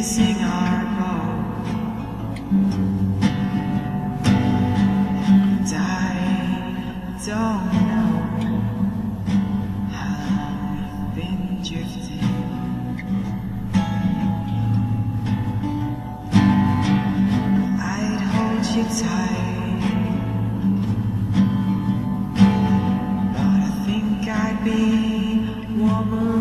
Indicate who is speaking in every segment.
Speaker 1: missing our boat. And I don't know how long we've been drifting. I'd hold you tight, but I think I'd be warmer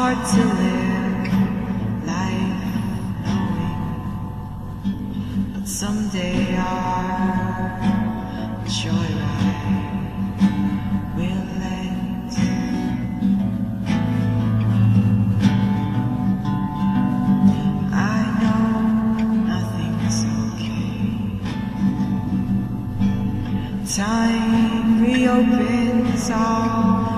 Speaker 1: hard to live life knowing that someday our joyride will end. I know nothing's okay. Time reopens all